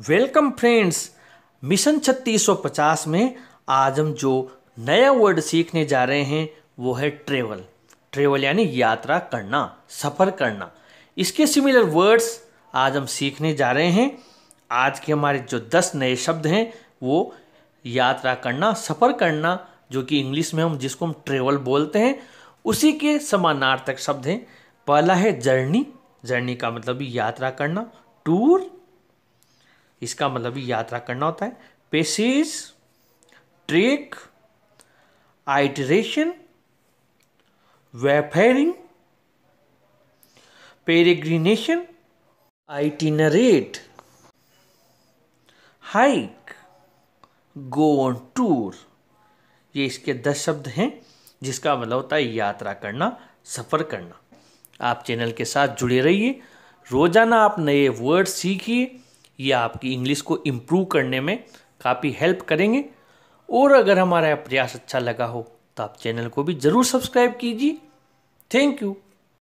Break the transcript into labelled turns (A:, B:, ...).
A: Welcome friends, mission 3650 में आज हम जो नया वर्ड सीखने जा रहे हैं, वो है ट्रेवल ट्रेवल यानी यात्रा करना, सफ़र करना। इसके सिमिलर वर्ड्स आज हम सीखने जा रहे हैं। आज के हमारे जो दस नए शब्द हैं, वो यात्रा करना, सफ़र करना, जो कि इंग्लिश में हम जिसको हम ट्रेवल बोलते हैं, उसी के समानार्थक शब्द हैं। पहला है जर्नी जर्नी का मतलब यात्रा करना, टूर इसका मतलब भी यात्रा करना होता है। Passage trek iteration wayfaring peregrination itinerate hike go on tour ये इसके दस शब्द हैं, जिसका मतलब होता है यात्रा करना, सफ़र करना। आप चैनल के साथ जुड़े रहिए। रोज़ाना आप नए वर्ड सीखिए। ये आपकी इंग्लिश को इम्प्रूव करने में काफ़ी हेल्प करेंगे। और अगर हमारा प्रयास अच्छा लगा हो तो आप चैनल को भी ज़रूर सब्सक्राइब कीजिए। Thank you